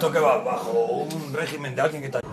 visto que va bajo un régimen de alguien que está...